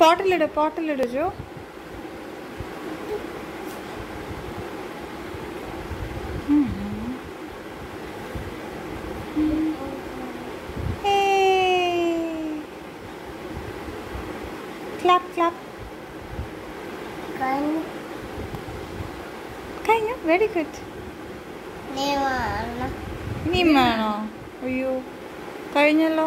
പോട്ടിലിട് പോട്ടിലിട് ജോ. Clap clap കഴിഞ്ഞു വെരി ഗുഡ് നീ വേണോ അയ്യോ. കഴിഞ്ഞല്ലോ.